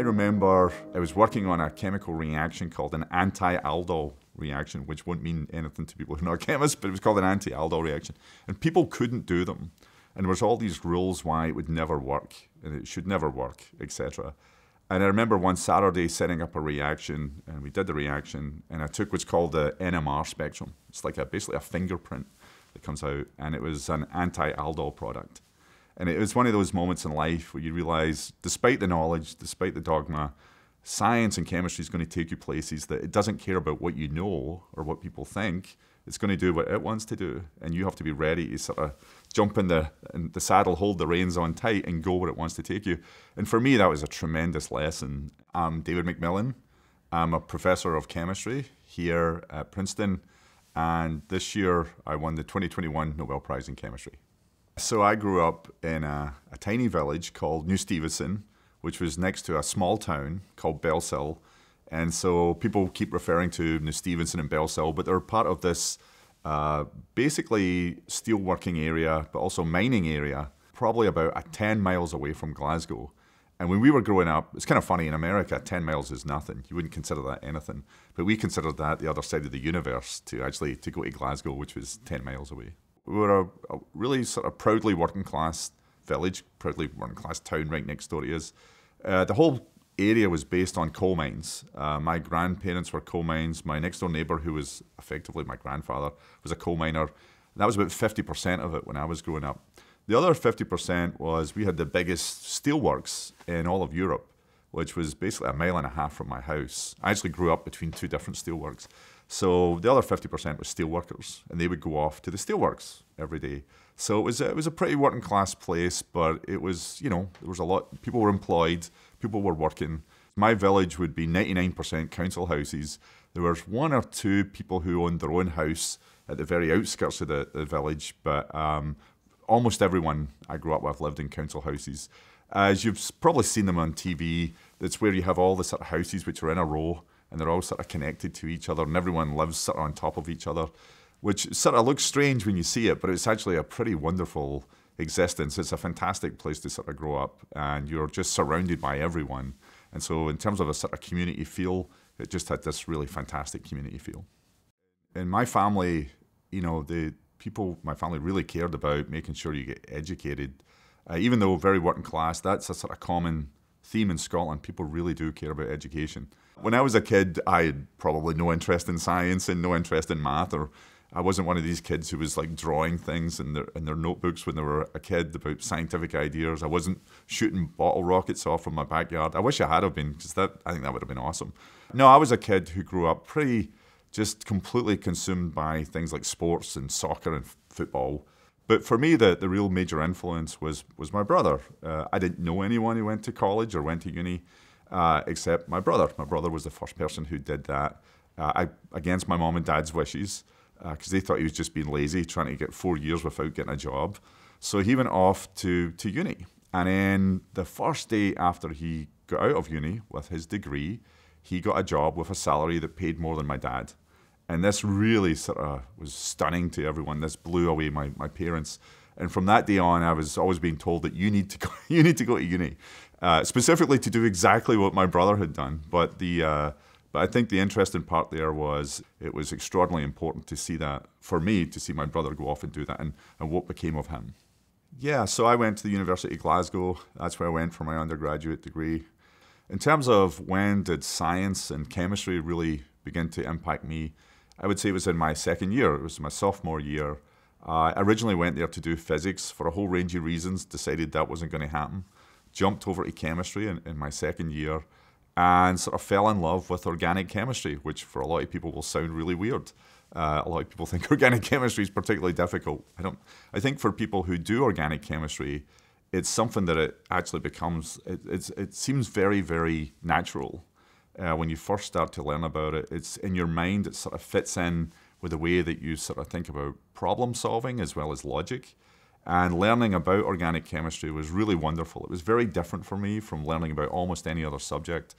remember I was working on a chemical reaction called an anti-aldol reaction, which wouldn't mean anything to people who are not chemists, but it was called an anti-aldol reaction. And people couldn't do them. And there was all these rules why it would never work, and it should never work, etc. And I remember one Saturday setting up a reaction, and we did the reaction, and I took what's called the NMR spectrum. It's like a, basically a fingerprint that comes out, and it was an anti-aldol product. And it was one of those moments in life where you realize, despite the knowledge, despite the dogma, science and chemistry is going to take you places that it doesn't care about what you know or what people think. It's going to do what it wants to do, and you have to be ready to sort of jump in the in the saddle, hold the reins on tight, and go where it wants to take you. And for me, that was a tremendous lesson. I'm David MacMillan. I'm a professor of chemistry here at Princeton, and this year I won the 2021 Nobel Prize in Chemistry. So I grew up in a, a tiny village called New Stevenston, which was next to a small town called Bellshill. And so people keep referring to New Stevenston and Bellshill, but they're part of this uh, basically steelworking area, but also mining area, probably about 10 miles away from Glasgow. And when we were growing up, it's kind of funny in America, 10 miles is nothing. You wouldn't consider that anything. But we considered that the other side of the universe to actually to go to Glasgow, which was 10 miles away. We were a, a really sort of proudly working class village, proudly working class town right next door to us. Uh, the whole area was based on coal mines. Uh, my grandparents were coal mines. My next door neighbour, who was effectively my grandfather, was a coal miner. That was about 50% of it when I was growing up. The other 50% was we had the biggest steelworks in all of Europe, which was basically a mile and a half from my house. I actually grew up between two different steelworks. So the other 50% was steelworkers, and they would go off to the steelworks every day. So it was, a, it was a pretty working class place, but it was, you know, there was a lot, people were employed, people were working. My village would be 99% council houses. There was one or two people who owned their own house at the very outskirts of the, the village, but um, almost everyone I grew up with lived in council houses. As you've probably seen them on TV, it's where you have all the sort of houses which are in a row and they're all sort of connected to each other and everyone lives sort of on top of each other, which sort of looks strange when you see it, but it's actually a pretty wonderful existence. It's a fantastic place to sort of grow up and you're just surrounded by everyone. And so in terms of a sort of community feel, it just had this really fantastic community feel. In my family, you know, the people, my family really cared about making sure you get educated. Uh, even though very working class, that's a sort of common theme in Scotland. People really do care about education. When I was a kid, I had probably no interest in science and no interest in math, or I wasn't one of these kids who was like drawing things in their in their notebooks when they were a kid about scientific ideas. I wasn't shooting bottle rockets off from my backyard. I wish I had have been because that I think that would have been awesome. No, I was a kid who grew up pretty just completely consumed by things like sports and soccer and football. But for me, the, the real major influence was was my brother. Uh, I didn't know anyone who went to college or went to uni, uh, except my brother. My brother was the first person who did that, uh, I, against my mom and dad's wishes, because uh, they thought he was just being lazy, trying to get four years without getting a job. So he went off to, to uni. And then the first day after he got out of uni with his degree, he got a job with a salary that paid more than my dad. And this really sort of was stunning to everyone. This blew away my, my parents. And from that day on, I was always being told that you need to go, you need to go to uni, uh, specifically to do exactly what my brother had done. But the uh, but I think the interesting part there was it was extraordinarily important to see that for me to see my brother go off and do that and, and what became of him. Yeah, so I went to the University of Glasgow. That's where I went for my undergraduate degree. In terms of when did science and chemistry really begin to impact me, I would say it was in my second year. It was my sophomore year. I originally went there to do physics for a whole range of reasons, decided that wasn't going to happen. Jumped over to chemistry in, in my second year and sort of fell in love with organic chemistry, which for a lot of people will sound really weird. Uh, a lot of people think organic chemistry is particularly difficult. I don't. I think for people who do organic chemistry, it's something that it actually becomes. It, it seems very very natural uh, when you first start to learn about it. It's in your mind, it sort of fits in with the way that you sort of think about problem solving as well as logic. And learning about organic chemistry was really wonderful. It was very different for me from learning about almost any other subject.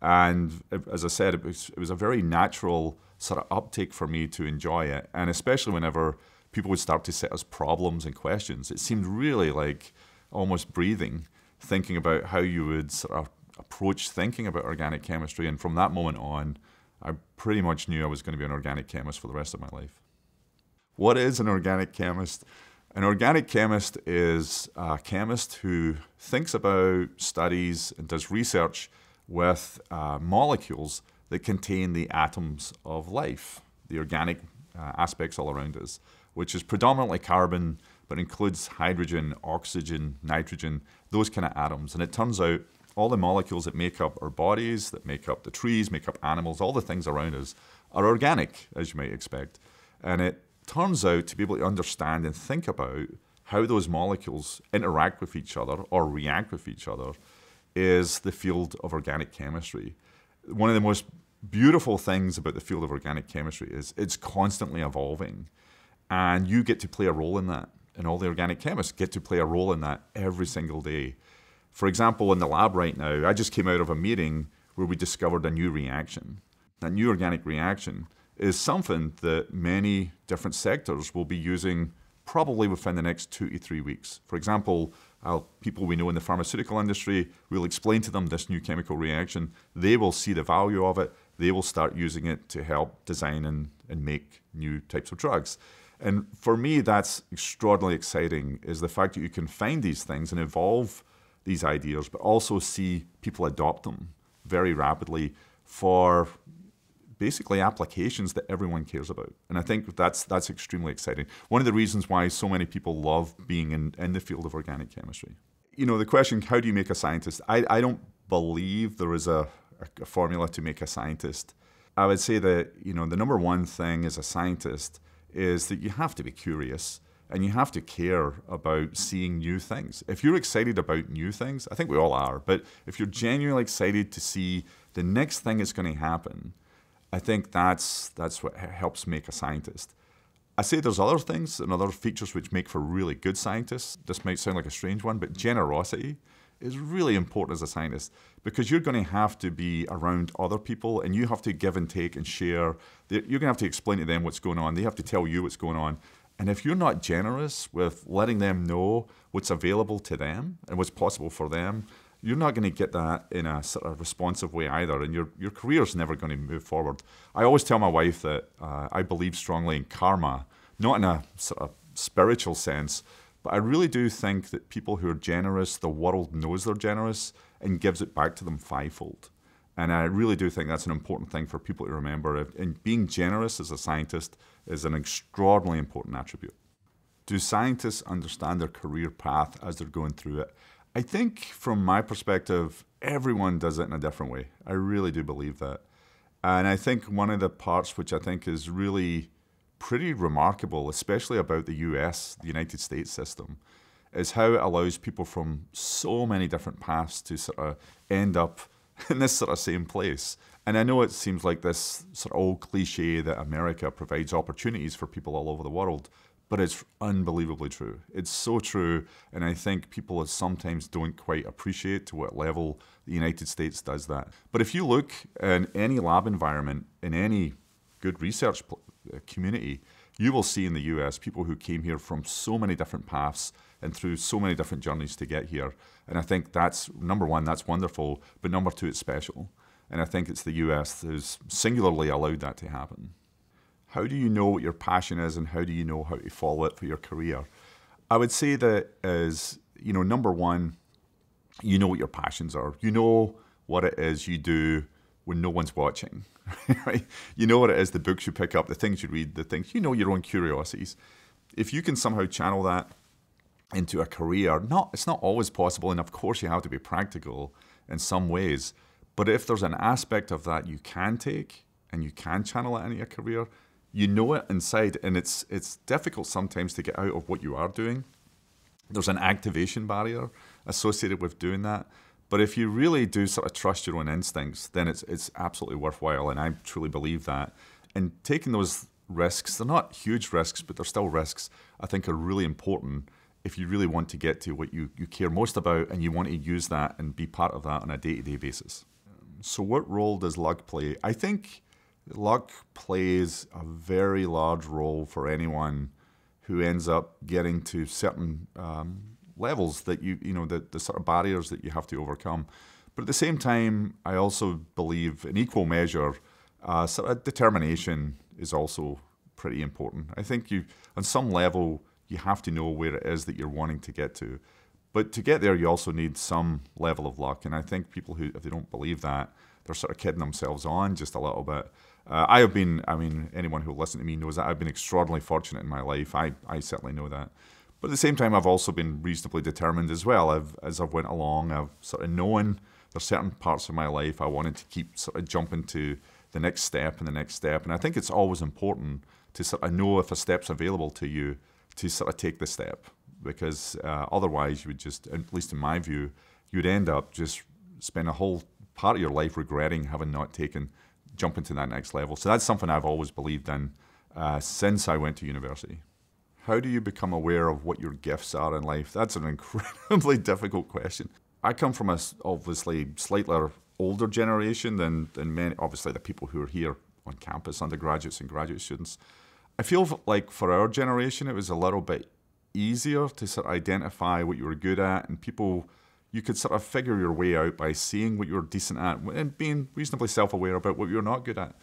And as I said, it was, it was a very natural sort of uptake for me to enjoy it. And especially whenever people would start to set us problems and questions, it seemed really like almost breathing, thinking about how you would sort of approach thinking about organic chemistry. And from that moment on, I pretty much knew I was going to be an organic chemist for the rest of my life. What is an organic chemist? An organic chemist is a chemist who thinks about, studies, and does research with uh, molecules that contain the atoms of life, the organic uh, aspects all around us, which is predominantly carbon, but includes hydrogen, oxygen, nitrogen, those kind of atoms. And it turns out all the molecules that make up our bodies, that make up the trees, make up animals, all the things around us are organic, as you might expect. And it turns out to be able to understand and think about how those molecules interact with each other or react with each other is the field of organic chemistry. One of the most beautiful things about the field of organic chemistry is it's constantly evolving. And you get to play a role in that. And all the organic chemists get to play a role in that every single day. For example, in the lab right now, I just came out of a meeting where we discovered a new reaction. That new organic reaction is something that many different sectors will be using probably within the next two to three weeks. For example, uh, people we know in the pharmaceutical industry, we'll explain to them this new chemical reaction. They will see the value of it. They will start using it to help design and, and make new types of drugs. And for me, that's extraordinarily exciting is the fact that you can find these things and evolve these ideas, but also see people adopt them very rapidly for basically applications that everyone cares about. And I think that's that's extremely exciting. One of the reasons why so many people love being in, in the field of organic chemistry. You know, the question, how do you make a scientist? I, I don't believe there is a, a formula to make a scientist. I would say that, you know, the number one thing as a scientist is that you have to be curious and you have to care about seeing new things. If you're excited about new things, I think we all are, but if you're genuinely excited to see the next thing that's going to happen, I think that's that's what helps make a scientist. I say there's other things and other features which make for really good scientists. This might sound like a strange one, but generosity is really important as a scientist because you're going to have to be around other people and you have to give and take and share. You're going to have to explain to them what's going on. They have to tell you what's going on. And if you're not generous with letting them know what's available to them and what's possible for them, you're not going to get that in a sort of responsive way either, and your your career's never going to move forward. I always tell my wife that uh, I believe strongly in karma, not in a sort of spiritual sense, but I really do think that people who are generous, the world knows they're generous and gives it back to them fivefold. And I really do think that's an important thing for people to remember. And being generous as a scientist is an extraordinarily important attribute. Do scientists understand their career path as they're going through it? I think from my perspective, everyone does it in a different way. I really do believe that. And I think one of the parts which I think is really pretty remarkable, especially about the US, the United States system, is how it allows people from so many different paths to sort of end up in this sort of same place. And I know it seems like this sort of old cliche that America provides opportunities for people all over the world, but it's unbelievably true. It's so true, and I think people sometimes don't quite appreciate to what level the United States does that. But if you look in any lab environment, in any good research uh, community, you will see in the US people who came here from so many different paths and through so many different journeys to get here. And I think that's number one, that's wonderful, but number two, it's special. And I think it's the US who's singularly allowed that to happen. How do you know what your passion is and how do you know how to follow it for your career? I would say that is, you know, number one, you know what your passions are. You know what it is you do when no one's watching. Right? You know what it is, the books you pick up, the things you read, the things, you know your own curiosities. If you can somehow channel that into a career, not it's not always possible, and of course you have to be practical in some ways. But if there's an aspect of that you can take and you can channel it into a career, you know it inside, and it's it's difficult sometimes to get out of what you are doing. There's an activation barrier associated with doing that. But if you really do sort of trust your own instincts, then it's it's absolutely worthwhile, and I truly believe that. And taking those risks, they're not huge risks, but they're still risks. I think are really important if you really want to get to what you, you care most about and you want to use that and be part of that on a day to day basis. So, what role does luck play? I think luck plays a very large role for anyone who ends up getting to certain um, levels that you, you know, the, the sort of barriers that you have to overcome. But at the same time, I also believe in equal measure, uh, sort of determination is also pretty important. I think you, on some level, you have to know where it is that you're wanting to get to. But to get there, you also need some level of luck. And I think people who, if they don't believe that, they're sort of kidding themselves on just a little bit. Uh, I have been, I mean, anyone who listens to me knows that I've been extraordinarily fortunate in my life. I, I certainly know that. But at the same time, I've also been reasonably determined as well. I've, as I've went along, I've sort of known there's certain parts of my life I wanted to keep sort of jumping to the next step and the next step. And I think it's always important to sort of know if a step's available to you to sort of take the step because uh, otherwise you would just, at least in my view, you'd end up just spend a whole part of your life regretting having not taken jumping to that next level. So that's something I've always believed in uh, since I went to university. How do you become aware of what your gifts are in life? That's an incredibly difficult question. I come from a obviously slightly older generation than, than many, obviously the people who are here on campus, undergraduates and graduate students. I feel like for our generation, it was a little bit easier to sort of identify what you were good at, and people you could sort of figure your way out by seeing what you're decent at and being reasonably self-aware about what you're not good at.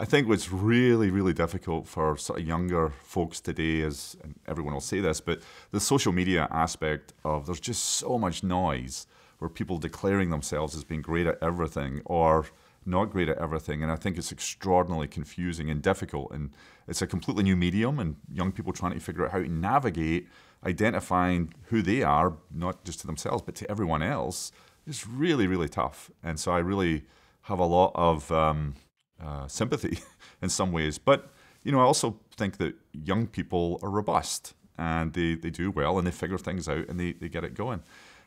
I think what's really, really difficult for sort of younger folks today is, and everyone will say this, but the social media aspect of there's just so much noise where people declaring themselves as being great at everything or not great at everything. And I think it's extraordinarily confusing and difficult. And it's a completely new medium, and young people trying to figure out how to navigate identifying who they are, not just to themselves, but to everyone else, is really, really tough. And so I really have a lot of um, uh, sympathy in some ways. But, you know, I also think that young people are robust and they, they do well and they figure things out and they, they get it going.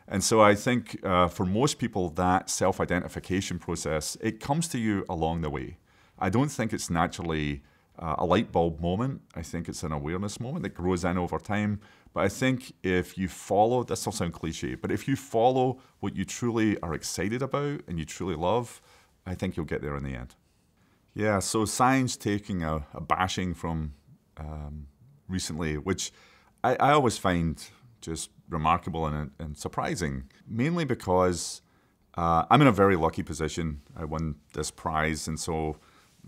And so I think uh, for most people, that self identification process, it comes to you along the way. I don't think it's naturally uh, a light bulb moment. I think it's an awareness moment that grows in over time. But I think if you follow, this will sound cliche, but if you follow what you truly are excited about and you truly love, I think you'll get there in the end. Yeah, so science taking a, a bashing from um, recently, which I, I always find just remarkable and, and surprising, mainly because uh, I'm in a very lucky position. I won this prize, and so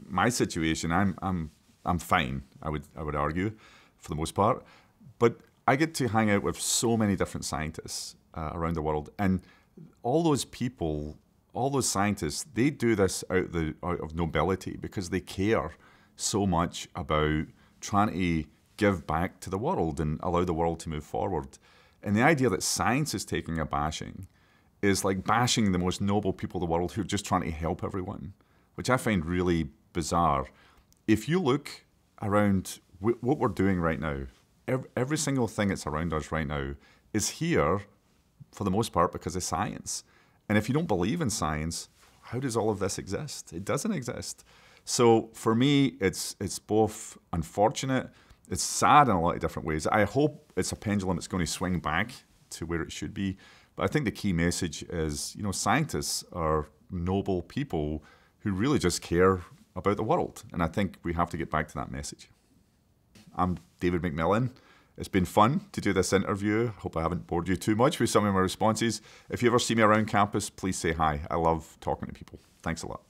my situation, I'm I'm I'm fine. I would I would argue, for the most part, but I get to hang out with so many different scientists uh, around the world, and all those people, all those scientists, they do this out, the, out of nobility because they care so much about trying to give back to the world and allow the world to move forward. And the idea that science is taking a bashing is like bashing the most noble people in the world who are just trying to help everyone, which I find really bizarre. If you look around what we're doing right now, every, every single thing that's around us right now is here for the most part because of science. And if you don't believe in science, how does all of this exist? It doesn't exist. So for me, it's it's both unfortunate it's sad in a lot of different ways. I hope it's a pendulum that's going to swing back to where it should be. But I think the key message is, you know, scientists are noble people who really just care about the world. And I think we have to get back to that message. I'm David MacMillan. It's been fun to do this interview. I hope I haven't bored you too much with some of my responses. If you ever see me around campus, please say hi. I love talking to people. Thanks a lot.